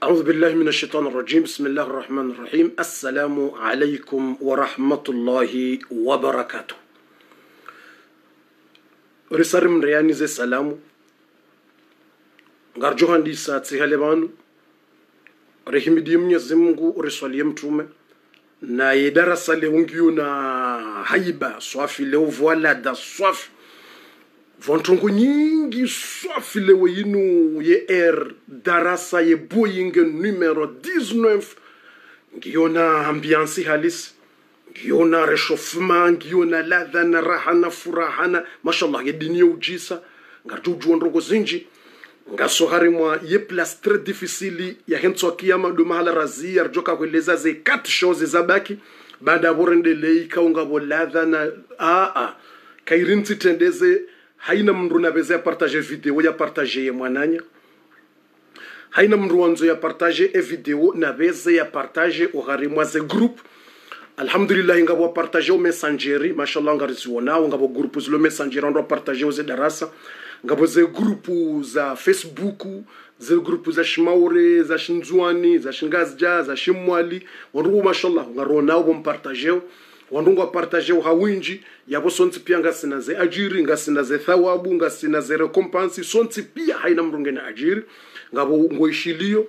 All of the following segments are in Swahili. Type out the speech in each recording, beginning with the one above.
أعوذ بالله من الشيطان الرجيم. بسم الله الرحمن الرحيم. السلام عليكم ورحمة الله وبركاته. رسالة من رياني زي السلام غارجوهان دي ساتسي هالبانو رحمة ديمني زمغو رسالة يمتروم نايدار سالي هنجيونا هايبا صوفي لو فوالا دا صوفي vontongo nyingi swafi leo yinu ye air darasa ye boeing numero 19 ngiona ambiansi halisi ngiona reshofuma ngiona ladha na raha na furaha na mashallah ye dini ujisa. Ngarjo ujuondrogo zinji. Ngaso harimwa ye place très difficile ya hentso kiyama do mahala razi arjoka kueleza ze quatre choses zabaki baada ya borendele ikaunga boladha na a a kairinti tendeze haina mndu nabeze ya partage video ya partage ye mwananya. Haina mndu wanzo ya partage e video nabeze ya partage uharimwa ze group. Alhamdulillah ngabo partage o messengeri. Mashallah ngariziwonao ngabo groupe zilo messengeri ando partage o ze darasa. Ngabo ze grupu za facebook ze grupu za shimaure za shinzwani za shingazja za shimwali. Wandugu mashallah ngaronao bompartageo wandugu apartageo hawinji yabo sonti pia ngasina ze ajiri ngasina ze thawabu ngasina ze recompense sonti pia haina mrungene ajiri. Ngavo ngoishilio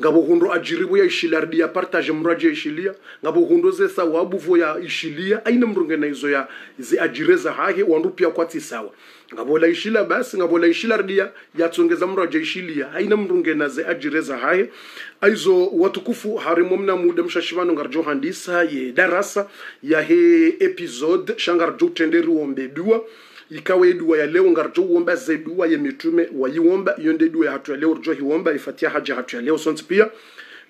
ngabo hundo ajiri bo ya ishilardi ya partage mraje ishilia. Ngabo hundo ze sawabu vo ya ishilia. Aina mrunge na hizo ya zi ajire za hahe wandu pia kwati sawa. Ngabo la ishila basi ngabo la ishilardi ya yatsongeza mraje ishilia. Aina mrunge na ze ajire za hahe. Aizo watukufu harimo mna muda mshashivano ngarjo handisa ye darasa ya he episode shangarjo tenderi ombe dua ikawa edua ya leo ngarjo uomba ze dua ya mitume wayiomba iyo nde dua ya hatu ya leo rjo hiomba ifatia haja hatu ya leo. Sonti pia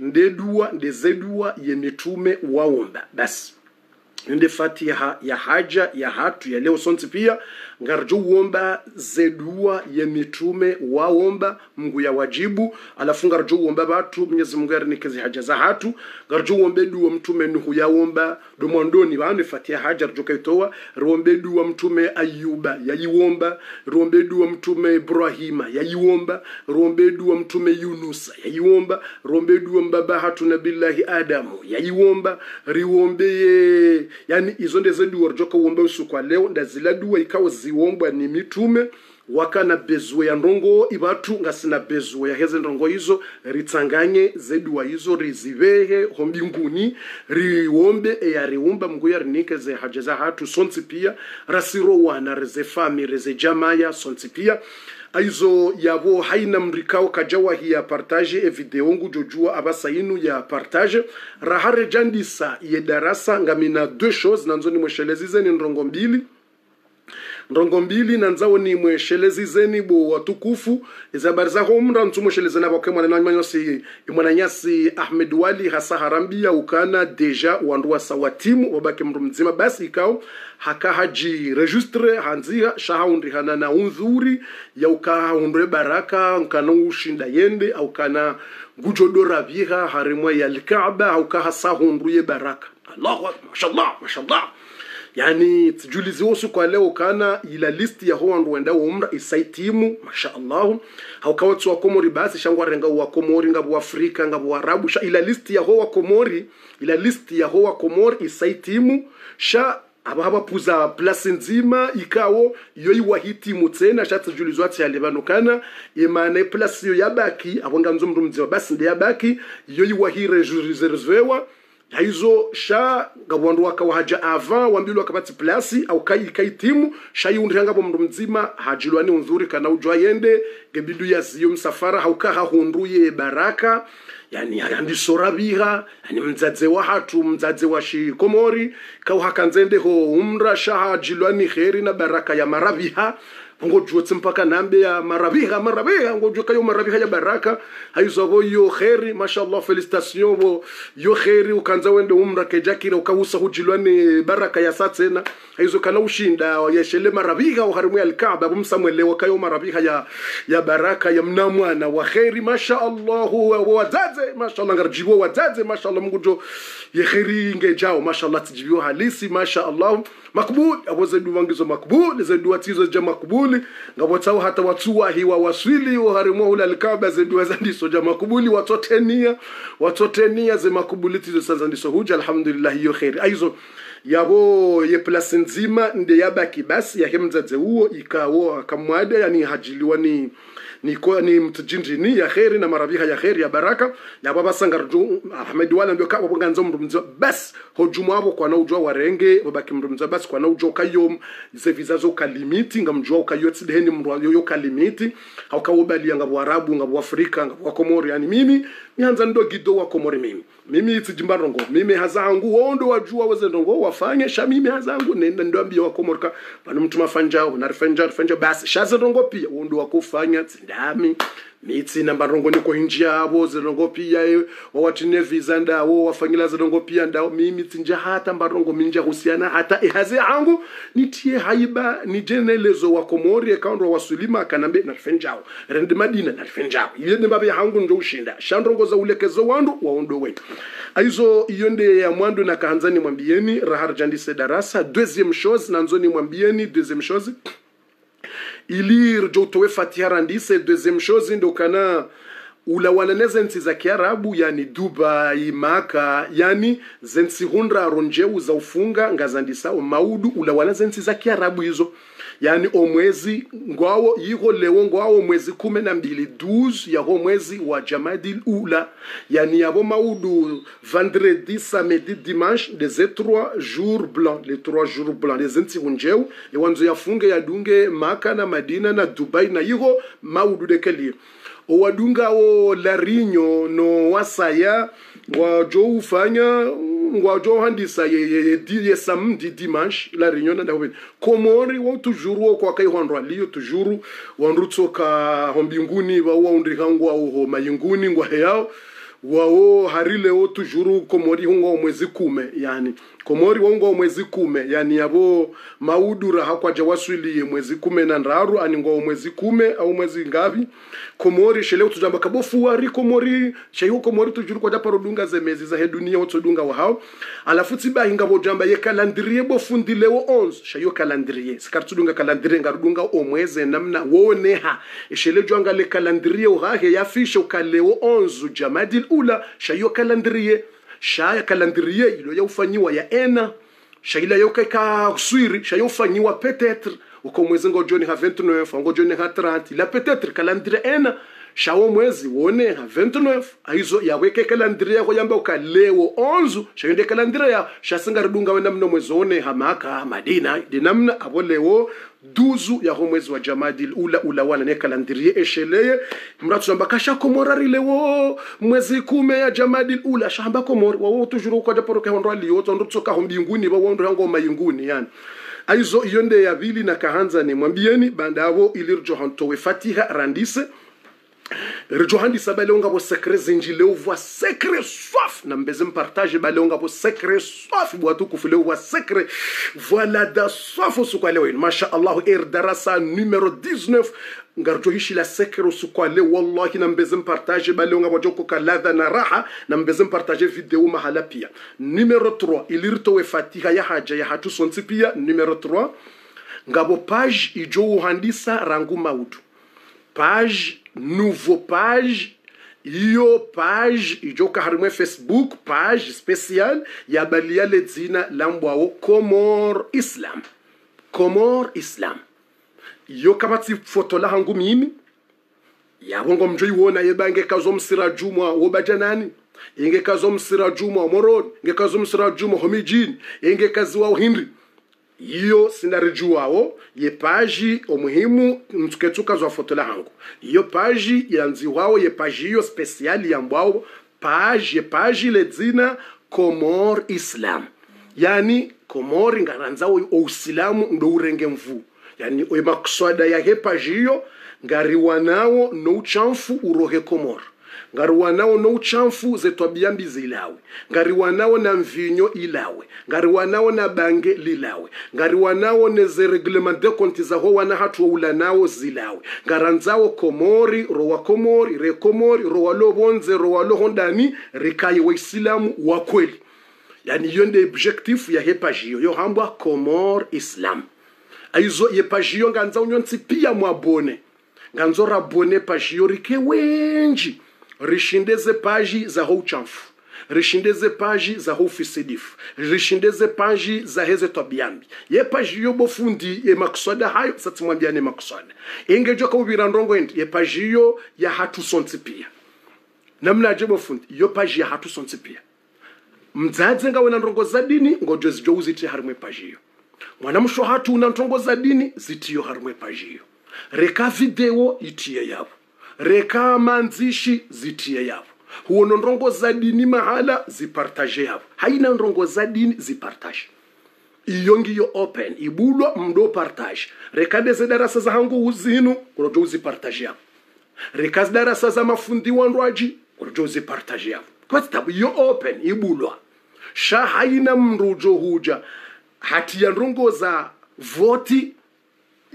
nde dua nde ze dua ya mitume waomba basi nde fatiha ya haja ya hatu ya leo. Sonti pia ngarjo uomba zedua ye ya mitume waomba mungu ya wajibu. Alafu ngarjo uomba batu mwenyezi mungu arinikezi haja za hatu. Ngarjo uombe dua mtume nuhu yaomba domwandoni vanu fatia haja rjo kaitoa ruombe dua mtume ayuba yayiwomba ruombe dua mtume ibrahima yayiwomba ruombe dua mtume yunusa yayiwomba ruombe dua mbaba hatu nabillahi adamu yayiwomba riwombeye yani izo ndeze dua rjo kauomba usiku leo ndazila dua ikawa ziwombwa ni mitume wakana bezwe ya ndongo ibatu ngasina bezwe ya heze ndongo hizo ritsanganye zedua hizo rizivehe hombinguni riwombe ya riumba ya rinike ze haja za hatu sonsi pia rasiro wana reze fami reze jamaya sonsi pia. Aizo yabo haina mrikao kajawa hi ya partage e video ngu jojua abasa inu ya partage. Rahare jandisa ye darasa ngamina deux choses nanzoni mwesheleziza ni ndongo mbili ndongo mbili na nzao ni mweshelezi zeni bo watukufu. Izabari zako mra ntu mweshelezi na bakwe mwana manyosi imwana nyasi Ahmed Wali hasa harambia ukana deja wandu sawa timu wabake mndu mzima. Basi ikao haka haji registre hanziha shahaundi hana na unzuri ya uka undre baraka nkana ushinda yende au kana gujodora viha harimwa ya alkaaba au ka hasa hundruye baraka. Allahu akbar mashallah mashallah yani tijulizi wosu kwa leo kana ila listi ya howandu wenda umra isaitimu masha Allah haukawa tsuwa komori basi shangwa renga wa komori ngabu wa afrika ngabu wa arabu sha ila listi ya hoa komori ila listi ya hoa komori isaitimu sha abahaba puza place nzima ikawo iyo iwahitimu tsena shatijulizwa ati kana imane place yo yabaki abonga nzo mndu mzima basi ndi yabaki iyo iwahire reservewa haizo sha ngabwandu wakawahaja ava wambili wakapati plasi au kai kai timu sha yundi ngabo mndu mzima hajilwani unzuri kana ujwa yende gebidu ya ziyo msafara hauka hahunduye baraka yani yandisora sorabiha yani mdzadze wa hatu mdzadze wa shikomori kau hakanzende ho umra sha hajilwani kheri na baraka ya marabiha ngojutse mpaka nambe ya marabiha marabiha ngojoka yo marabiha ya baraka. Haizobo yo kheri mashallah felicitation bo. Yo kheri ukanza wende umra kejakira ukawusa hujilwane baraka ya satsena haizo kana ushinda yeshele marabiha uharimu ya alkaaba bumsamwele wakayo marabiha ya ya baraka ya mnamwana wa kheri mashallah wazaze mashallah ngarjibo wazaze mashallah mungujo ye kheri ngejao mashallah tijibiwa halisi mashallah makbul abo zedu wangizo makbul zedu watizo ja makbuli tsau hata watsuwa hiwa waswili wa harimo ula alkaba zedu wazandiso ja makbuli watotenia watotenia ze makbuli tizo sanzandiso huja alhamdulillah hiyo khair aizo yabo ye place nzima nde yabaki basi yahemdzadze uwo ikawo akamwada yani hajiliwa ni ni ko ni mtujinjini ya kheri na marabiha ya kheri ya baraka. Ya baba sangarju ahmed wala ndio kabo nganzo mrumzo bas hojumu abo kwa na ujwa warenge babaki mrumzo bas kwa na ujwa kayo ze vizazo kalimiti ngamjwa kayo tsideni mrwa yo kalimiti haukawobali ngabo arabu ngabo afrika ngabo komori yani mimi mianza ndo gido wa komori mimi. Mimi itsijimba rongo. Mimi hazangu. Wondo wajua waze ndongo wafanye sha mimi hazangu. Nenda ndo ambia wa komori ka. Bana mtu mafanja na rifanja. Basi shaze ndongo pia. Wondo wakufanya tsindami mitsi namba rongo niko hinji yavo zirongo pia eh, wawatine visa ndawo wafanyila zirongo pia ndawo mimi tsinja hata mbarongo minja husiana hata ihazi angu nitie haiba nijenelezo wa komori ekaundwa wasulima kanambe narifenjao. Rende madina narifenjao. Ile nembabe hangu njo ushinda. Shandrongo za ulekezo wandu waondo wetu. Aizo iyo nde ya mwandu na kahanzani mwambieni raharjandise darasa deuxième chose nanzoni mwambieni deuxième chose ili rjo utowe fatiha randise deuxième chose ndo kana ulawana zensi za kiarabu yani dubai maka yani zensi hundra ronjeu za ufunga ngazandisao maudu ulawana zensi za kiarabu hizo yani omwezi ngwawo yiho lewo ngwawo mwezi kumi na mbili 12 yaho mwezi wa jamadil ula. Yani yabo maudu vendredi samedi dimanche des trois jours blancs. Les trois jours blancs. Les ntsiku hunjeu ewanzo yafunge yadunge maka na madina na dubai na yiho maudu dekelie owadungawo larinyo no wasaya wajo ufanya wajo handisa ye, ye, ye, di, ye samedi dimanche la réunion na ndawe komori wo toujours wo kwa kai hondwa liyo toujours wanrutso ka hombinguni wa wa wo ho mayinguni ngwa yao wao harile wo tujuru komori hungo mwezi kume yani komori wongo mwezi kume yani yabo maudura hakwa waswiliye mwezi kume na ndaru ani ngo mwezi kume au mwezi ngapi. Komori shele tujamba kabofu wari komori sheyo komori tujuru kwa japaro dunga ze mezi za hedunia woto dunga wa hao alafu tiba hinga bo jamba ye calendrier bo leo wo 11 sheyo calendrier sikar tudunga calendrier ngarudunga o mwezi namna woneha. Shele jwanga le calendrier uhahe yafishe ukaleo 11 jamadil ula sheyo calendrier shaya calendrier ilo yaufanyiwa ya ena. Shaila yokeka swiri shayaufanyiwa peut-être uko mwezi ngo joni ha 29 ngo joni ha 30 la peut-être ena. Shawo mwezi wone ha 29 aizo yaweke calendrier yako yamba ukalewo 11 shayende calendrier ya. Shasinga rudunga wenda mno mwezi wone ha maka madina. Dinamna abolewo duzu ya ho mwezi wa jamadil ula ulawana ne calendrier esheleye mratu kashakomora kasha komorari lewo mwezi kume ya jamadil ula shamba komora wawo tujuru kwa japoro ke hondo ali yoto ndo tsoka hombinguni ba wondo hango mayinguni yani. Aizo iyo nde ya vili na kahanza ni mwambieni bandavo ilirjo hantowe fatiha randise rijo handisa bale unga bo secret zinji leo voix secret soif. Na mbeze mpartage bale unga bo secret soif bo atukufu leo voix secret voilà da soif usukwa leo masha Allah er darasa numero 19 ngarjo hishi la sekero sukwa leo wallahi na mbeze mpartage bale bo bojoko kaladha na raha na mbeze mpartage video mahala pia. Numero 3 ilirto we fatiha ya haja ya hatu sonti pia. Numero 3 ngabo page ijo uhandisa rangu maudu page nouveau page iyo page ijoka harimwe facebook page special le dzina lambwawo comor islam. Comor islam. Iyo la hangu mimi. Yabongo mjo iwona yebange kazo msira jumwa wobaja nani inge kazo msira jumwa morod. Inge kazo msira jumwa homijin. Inge kazi wa uhindri iyo sinarijuwawo ye paji omuhimu mtuketuka zwa foto hangu. Iyo paji yanziwawo ye paji iyo spesiali yambwawo paji ye paji ledzina komor islam. Yani komori ngaranzawo ousilamu ndo urenge mvu. Yani emakuswada yahe paji iyo ngariwanawo nouchamfu urohe komor ngariwanawo nouchamfu zetwabiyambi zilawe. Ngariwanawo na mvinyo ilawe. Ngariwanawo na bange lilawe. Ngariwanawo neze reglement de compte zaho wana hatu waulanawo zilawe. Ngaranzawo komori rowa komori re komori rowa lobonze rowa lohondani rikaye waisilamu wa kweli. Yani iyo nde objectif ya hepajiyo yo hambwa komor islam. Aizo ye page iyo nganza unyonsi pia mwabone nganzo bone page iyo rike wenji rishindeze paji za ho uchamfu rishindeze paji za ho ufisidifu rishindeze paji za heze twabiambi ye paji yo bofundi ye makusada hayo satimwambiane makusada ingejo kaubira ndongo endi ye paji yo ya hatu sonsi pia. Namna aje bofundi yo paji ya hatu sonsi pia. Mdzadze ngawena ndongo za dini ngojo zijo uziti harimwe paji yo. Mwanamsho hatu una ndongo za dini zitiyo harimwe paji yo. Reka video itiye yavo reka manzishi zitiye yavo. Huono ndongo za dini mahala zipartaje yavo. Haina ndongo za dini zipartaje. Iyo ngiyo open ibulwa mdo partage reka deze darasa za hangu uzinu kurojo uzipartaje yavo. Reka darasa za mafundi wandwaji kurojo uzipartaje yavo. Kwa sababu iyo open ibulwa. Sha haina mrujo huja. Hati ya ndongo za voti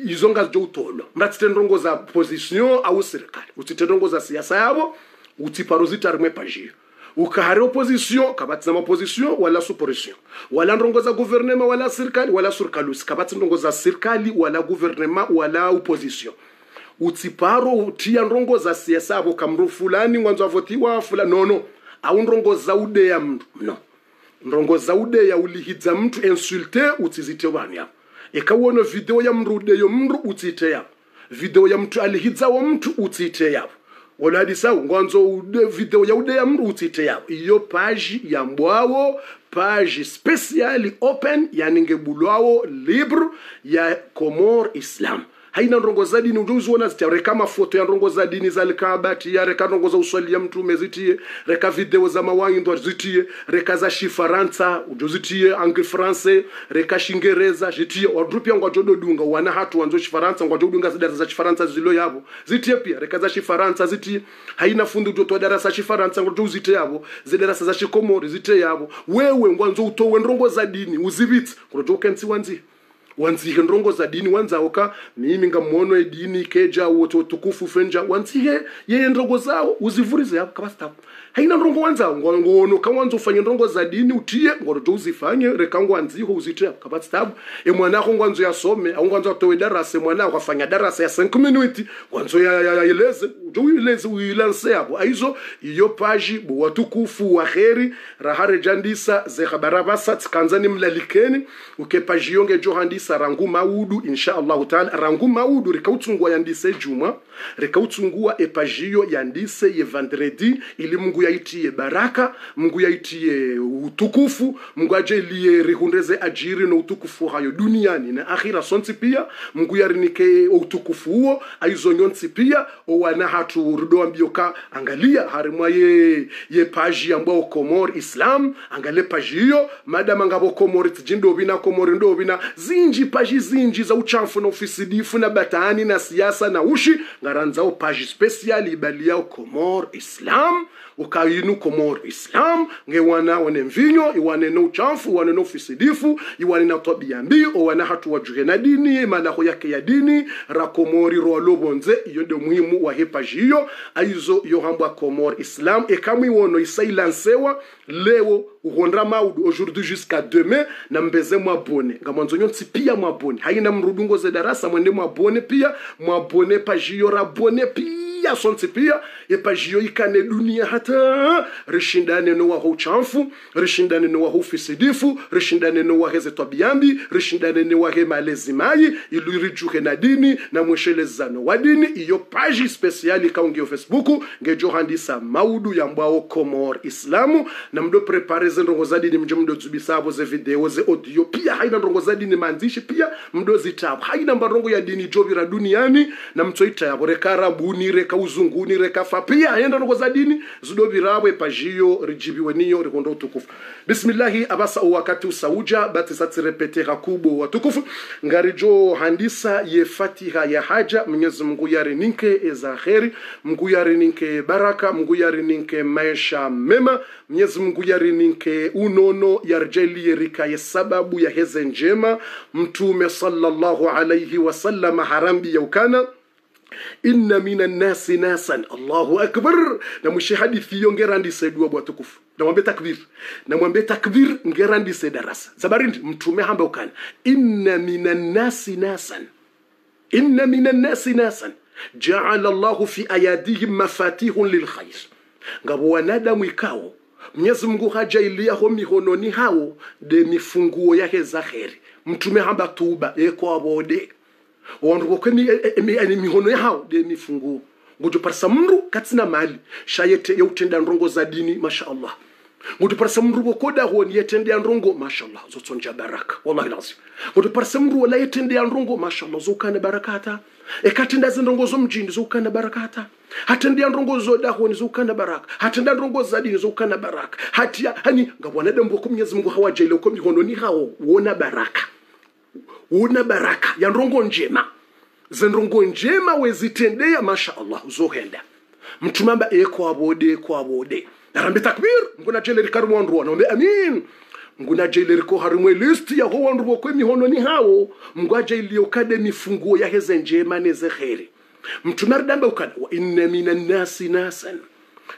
izo ngazijo utolwa mratsite ndongo za position au serikali. Utsite ndongo za siasa yavo utsiparo zita rimwe pajiyo ukahari opposition kabatsa opposition wala supposition wala ndongoza guvernema wala serikali wala serikali kabatsa ndongoza serikali wala guvernema wala opposition. Utsiparo utia ndongoza siasa avo kamru fulani ngwanzo avotiwa fulani. Nono au ndongoza udeya mndu no. Ndongoza udeya ulihidza mtu insulte utsizite wani apo ikawona video ya mrude yo mru utsite video ya mtu alihidzawo mtu utsite yapo oladisawu ngwanzo video ya ude ya mru utsite iyo paji ya mbwawo paji speciali open yaningebulwawo libre ya komor islam haina ndongo za dini ujuziona zitia reka mafoto ya ndongo za dini za alkabati ya reka ndongo za uswali ya mtume zitie reka video za mawangindo zitie reka za shifaransa ujuzitie angle français reka shingereza zitie. Wadrupia dunga wana hatu wanzo shifaransa ngwajodo dunga zidarasa za shifaransa zilo yabo. Zitie pia reka za shifaransa zitie. Haina fundi ujoto darasa shifaransa ngwajodo zitie yabo. Zidarasa za shikomori zitie yabo. Wewe ngwanzo utowe ndongo za dini uzibitse. Ngwajodo jokensi wanzi wanzihe ndongo za dini wanzaoka mimi ngamwono dini keja woto tukufu fenja. Wanzihe yeye ndongo zao uzivurize hapo kabasta haina ndongo wanza ngono kawanza ufanye ndongo za dini utie ngono to uzifanye rekango anziho uzite kabasta e mwanako ngwanzo yasome au ngwanzo atowe darasa mwanako afanya darasa ya 5 minutes ngwanzo ya, ya, ya ileze ujo ileze uilanse hapo. Aizo iyo paji bo watukufu wa kheri rahare jandisa ze khabara basa tkanzani mlalikeni uke paji yonge johandisa rangu maudu insha Allah taala rangu maudu rikautungwa yandise juma rikautungua epajiyo yandise ye vendredi ili mungu yaitiye baraka mungu yaitiye utukufu mungu ajelie rihundeze ajiri na utukufu hayo duniani na akhira. Sonsi pia mungu yarinike utukufu huo aizo nyonsi pia owana hatu rudoambioka angalia harimwa ye ye paji ambao komor islam angale paji hiyo madam ngabo komori tijindobina komori ndovina zinji paji zinji za uchafu na ufisidifu na batani na siasa na ushi ngaranzao paji special ibaliao komor islam ukainu komor islam ngewana wane mvinyo iwane no uchafu iwane no fisidifu iwane na tabia mbi owana hatu wajuhe na dini malaho yake ya dini ra komori rolobonze iyo ndio muhimu wa hepaji hiyo. Aizo yohambwa komor islam ekamwiwono isailansewa leo uhondra maudu aujourd'hui jusqu'à demain na mbeze mwabone ngamanzo nyonsi pia mwabone haina mrudungo ze darasa mwende mwabone pia mwabone pajiyo rabone pia sonsi pia epajiyo ikane dunia hata rishindane no waho uchamfu rishindane no waho ufisidifu rishindane no waheze twabiambi rishindane no wahe malezimayi ilirijuhe na dini na mweshelezano wa dini. Iyo paji spesiali kaungio facebook ngejohandisa maudu yambwao komor islamu. Na mdo prepare ze ndongo za dini mje mdo zubisavo ze video ze audio. Pia haina ndongo za dini manzishi pia mdo zitabu. Haina mbarongo ya dini jovira duniani. Na mtoita yavo reka rekauzunguni reka pia haenda ndongo za dini zidovirabwe pajiyo rijibiwe niyo rikondo utukufu. Bismillahi abasa wakati usauja bati satsirepete hakubo watukufu. Ngarijo handisa ye fatiha ya haja mwenyezi mungu yari ninke eza kheri. Mungu yari ninke baraka mungu yari ninke maisha mema. Mwenyezi mungu yari ninke unono yarjelie rikaye sababu ya heze njema. Mtume sallallahu alaihi wasallam harambi yaukana inna mina nnasi nasan. Allahu akbar. Namwishe hadithi hiyo ngerandise dua bwatukufu namwambie takbir. Namwambie takbir ngerandise darasa. Zabarindi mtume hamba ukana. Inna mina nnasi nasan. Inna mina nnasi nasan. Jaala llahu fi ayadihim mafatihun lilkhair ngabo wanadamu ikao mwenyezi mungu hajailiaho mihononi hao de mifunguo yake za kheri. Mtume hamba tuba ekwabode wandu bokwe mihono yao de mifunguo ngujo parisa mndu katsina mali shayete yeutenda ndongo za dini mashallah. Ngujo parisa mndu wokoda honi yetende ndongo mashallah. Zotsonja baraka wallahi lazim. Ngujo parisa mndu wala yetende ndongo mashallah. Zokana barakata ekatenda zindongo zomjini zokana barakata hatendea ndongo zoda honi zokana baraka hatenda ndongo za dini zokana baraka. Hatia hani ngabwana dembo ko mwenyezi Mungu hawajaile ko mihono ni hao wona baraka una baraka ya ndongo njema. Zendongo njema wezitendea masha allah uzohenda mtumamba ekwabode ekwabode narambe takbir nguna jeleri karimu wanaombe amin. Nguna jeleri ko listi ya ho mihono ni hawo mgwaje iliyokade mifunguo ya heze njema neze kheri mtume ukada wa inna minan nasi nasan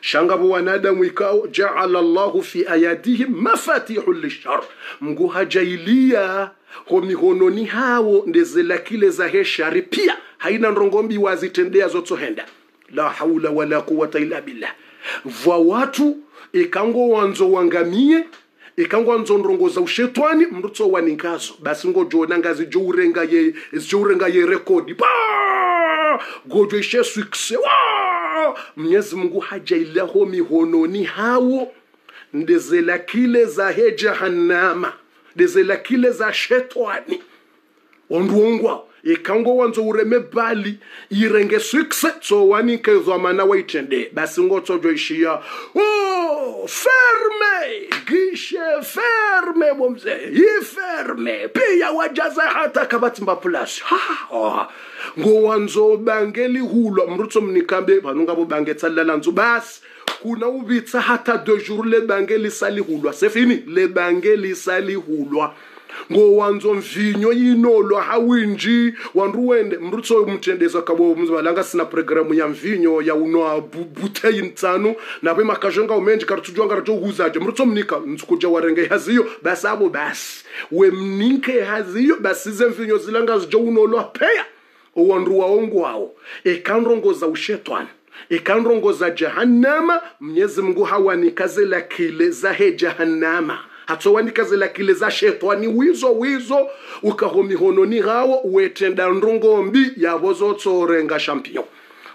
shangabo wanadamu ikao jaala llahu fi ayadihim mafatihu lishar. Mngu hajailia ho mihononi hawo ndezela kile za heshari. Pia haina ndongombi wazitendea zotsohenda la haula wala quwata illa billah. Vwa watu ikango wanzo wangamie ikango wanzo ndongo za ushetwani mrutso waninkazo basi ngojona ngazi jourenga ye jourenga ye rekodi. Pa gojo ishe swikse wa mwenyezi mungu hajailaho mihononi hawo ndezela kile za he jahannama ndezela kile za shetani onduongwa ikango wanzo ureme bali irenge swikse tsowani kezwa mana waitende. Basi ngotsojo ishia oh ferme gishe ferme bomze iferme pia wajaza hata kabatsimba plus ha oh. ngo wanzo bangeli hulwa mrutso mnikambe vanunga vo bange tsalala nzu. Basi kuna uvitsa hata deux jours le bange lisalihulwa sefini? Le bange lisalihulwa ngowanzo mvinyo yinolwa hawinji wandu wende mrutso mtendeza kabo mzivalanga sina programu ya mvinyo ya unwa buteyi ntsanu napo makazhenga umenji karitujwa ngarato huzaje mrutso mnika nsukuja warenge haziyo basi abo basi. We mninke haziyo basi ze mvinyo zilanga zijo unolwa peya. Owandu waongwawo ekandrongoza ushetwana ikandrongoza jahannama mwenyezi mungu hawanikazela kile za he jahannama hatsowanikazela kile za shetani wizo wizo ukahomihononi hawo wetenda ndongombi yavozotsorenga champion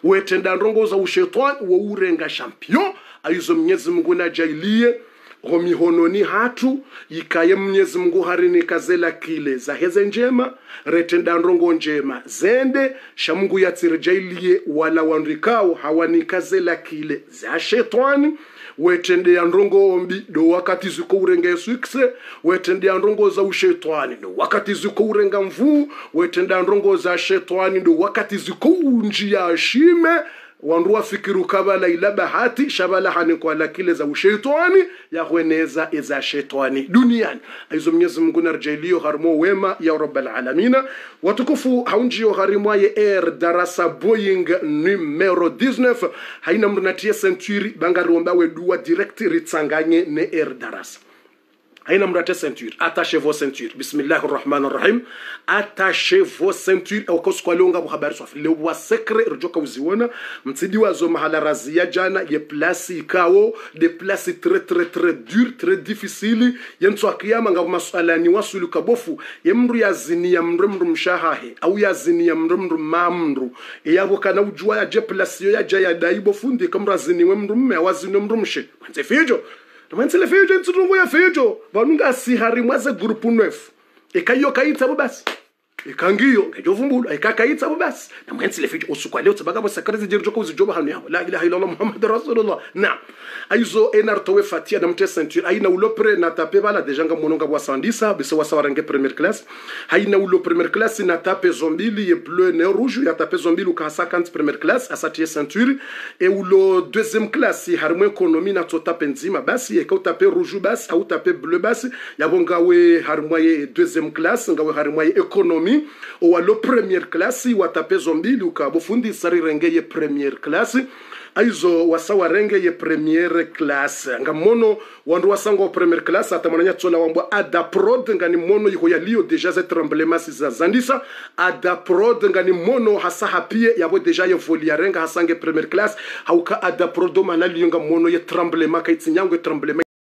wetenda ndongo za ushetani wourenga champion aizo mnyezi mungu najailie homihononi hatu ikaye mnyezi mungu harinikazela kile za heze njema retenda ndongo njema zende shamungu yatsirjailie wala wandikao hawanikazela kile za shetani wetendea ndongombi do wakati ziko urenga eswikse wetendea ndongo za ushetwani do wakati ziko urenga mvuu wetendea ndongo za shetwani do wakati ziko unjia shime wandu fikiru kabala ila bahati shabala hanikwala kile za ushetani yahweneza eza shetani duniani. Aizo mwenyezi mungu narjailiyo harimo wema ya rabbal alamina. Watukufu haunjio harimwaye air darasa boeing numero 19 haina mrunatie natie centuri bangariomba wedua direct ritsanganye ne air darasa haina mrate ceinture. Attachez vos ceintures. Bismillahi rahmani rahim. Attachez vos ceintures. Okoskwalonga buhabari swafi lewa sekre rijoka uziona mtsidi wazo mahala razia jana ye plasi ikawo de plasi très très très dur très difficile yentso akiyama ngabo maswalani wasulu kabofu ye mndu yazini ya mru mru mshahahe. Au yazini ya mru mru mamru. E ya yabo kana ujua ya je plasi yo ya jaya daibo fundi. Kamra zini we mru mme awaziniwe mru mshe. Manze fijo ndamanisele fijo ntsitungu ya fijo vanungasihari ze gurupu nwefu ikaiyo kaitsavo basi ikangiyo ngejovumbulwa ikakaitsavo basi. Namwensile bo sakare ze jirjo ko joko uzijoba hanu ya la ilaha illallah muhammad rasulullah. Na aizo enartowe fatia namte ceinture aina ulopre na tape bala deja nga mononga bwasandisa bise wasawarange premier classe. Haina ulo premier classe na tape zombili ye bleu ne rouge ya tape zombili ukasa 50 première classe asatie ceinture. E ulo deuxième classe harimo ekonomi na to tape nzima basi eka tape rouge basi au tape bleu basi. Yabo ngawe harimo ye deuxième classe ngawe harimo ye economie yani owalo premiere class watapezo mbili ukabofundisa rirenge ye premier class aizo wasa warenge ye premiere class nga mono wandu wasanga wa premiere class atamananya tsola wambwa adaprod ngani mono yiko yaliyo deja ze tremblement si za zandisa. Adaprod ngani mono hasa hapie yabo deja ye voli yarenga hasange premiere class hauka adaprodo manaliyo nga mono ye tremblement kaitsinyango ye tremblement